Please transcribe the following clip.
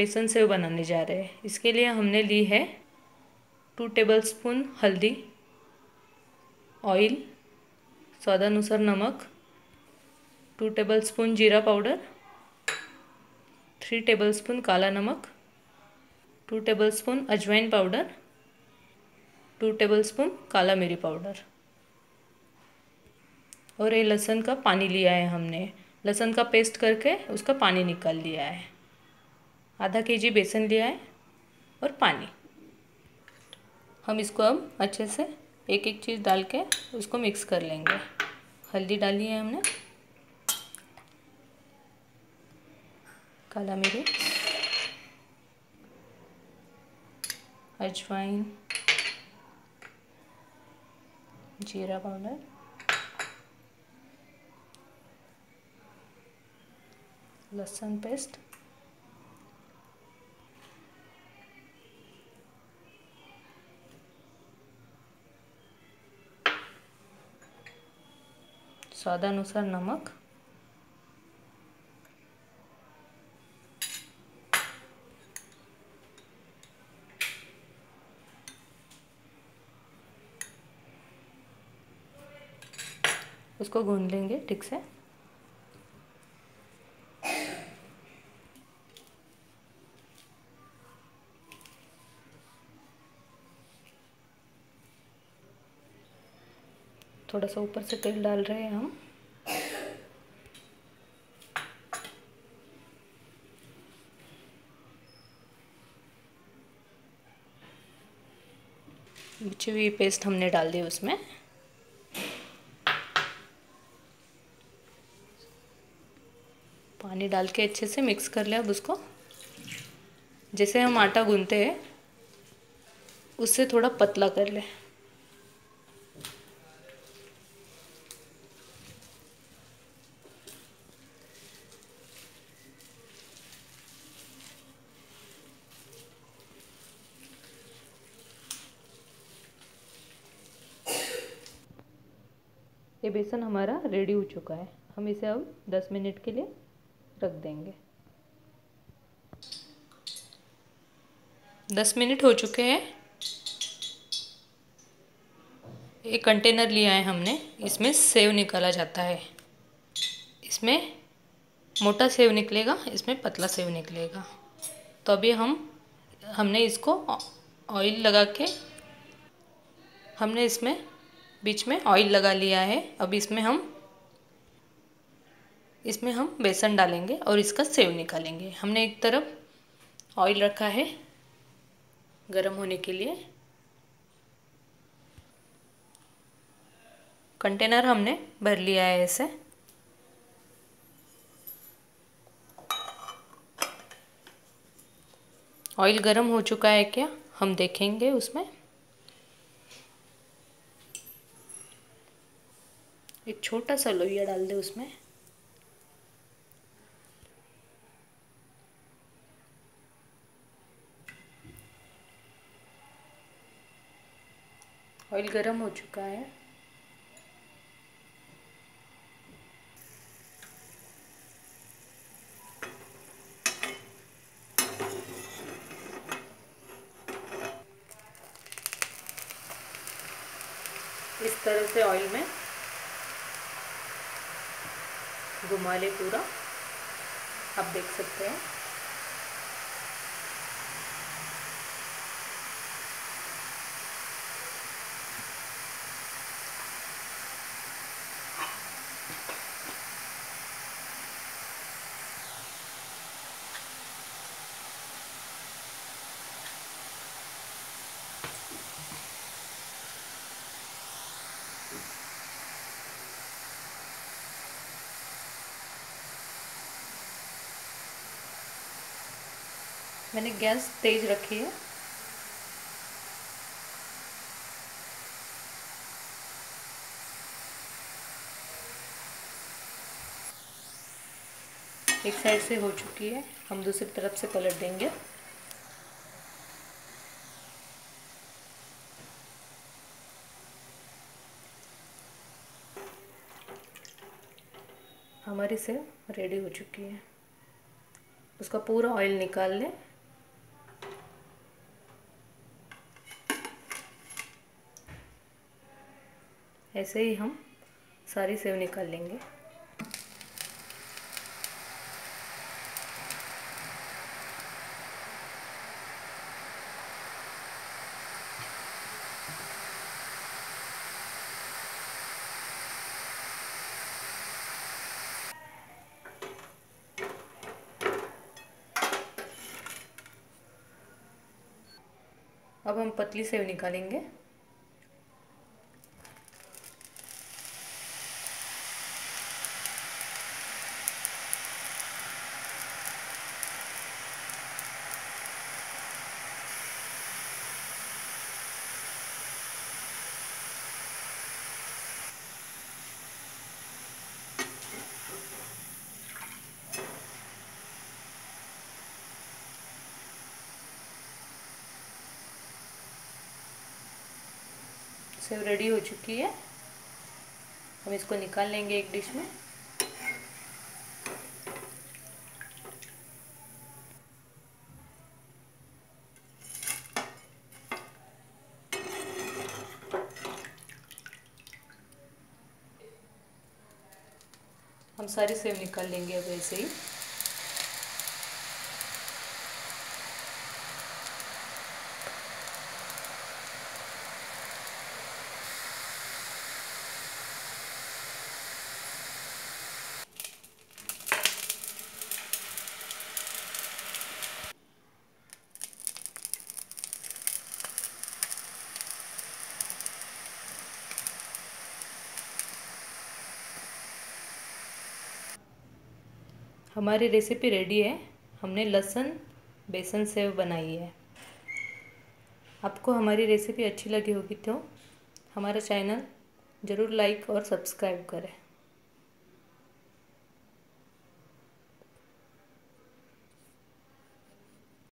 बेसन सेव बनाने जा रहे हैं। इसके लिए हमने ली है टू टेबलस्पून हल्दी ऑयल स्वादानुसार नमक टू टेबलस्पून जीरा पाउडर थ्री टेबलस्पून काला नमक टू टेबलस्पून अजवाइन पाउडर टू टेबलस्पून काला मिरी पाउडर। और ये लहसुन का पानी लिया है हमने। लहसुन का पेस्ट करके उसका पानी निकाल लिया है। आधा के जी बेसन लिया है और पानी। हम इसको अब अच्छे से एक एक चीज़ डाल के उसको मिक्स कर लेंगे। हल्दी डाली है हमने। काला मिर्च। अजवाइन। जीरा पाउडर। लहसुन पेस्ट। स्वादानुसार नमक। उसको गूंद लेंगे ठीक से। थोड़ा सा ऊपर से तेल डाल रहे हैं हम। बिछी हुई पेस्ट हमने डाल दी उसमें। पानी डाल के अच्छे से मिक्स कर लिया अब उसको। जैसे हम आटा गूंथते हैं, उससे थोड़ा पतला कर ले। बेसन हमारा रेडी हो चुका है। हम इसे अब 10 मिनट के लिए रख देंगे। 10 मिनट हो चुके हैं। एक कंटेनर लिया है हमने। इसमें सेव निकाला जाता है। इसमें मोटा सेव निकलेगा, इसमें पतला सेव निकलेगा। तो अभी हम, हमने इसको ऑयल लगा के, हमने इसमें बीच में ऑयल लगा लिया है। अब इसमें हम इसमें हम बेसन डालेंगे और इसका सेव निकालेंगे। हमने एक तरफ़ ऑयल रखा है गरम होने के लिए। कंटेनर हमने भर लिया है ऐसे ऑयल गरम हो चुका है क्या? हम देखेंगे उसमें। एक छोटा सा लोहिया डाल दे उसमें। ऑयल गरम हो चुका है। इस तरह से ऑयल में घुमा ले पूरा। आप देख सकते हैं। मैंने गैस तेज रखी है। एक साइड से हो चुकी है, हम दूसरी तरफ़ से पलट देंगे। हमारी सेव रेडी हो चुकी है। उसका पूरा ऑयल निकाल लें। ऐसे ही हम सारी सेव निकाल लेंगे। अब हम पतली सेव निकालेंगे। सेव रेडी हो चुकी है। हम इसको निकाल लेंगे एक डिश में। हम सारी सेव निकाल लेंगे अब ऐसे ही। हमारी रेसिपी रेडी है। हमने लहसुन, बेसन सेव बनाई है। आपको हमारी रेसिपी अच्छी लगी होगी तो हमारा चैनल ज़रूर लाइक और सब्सक्राइब करें।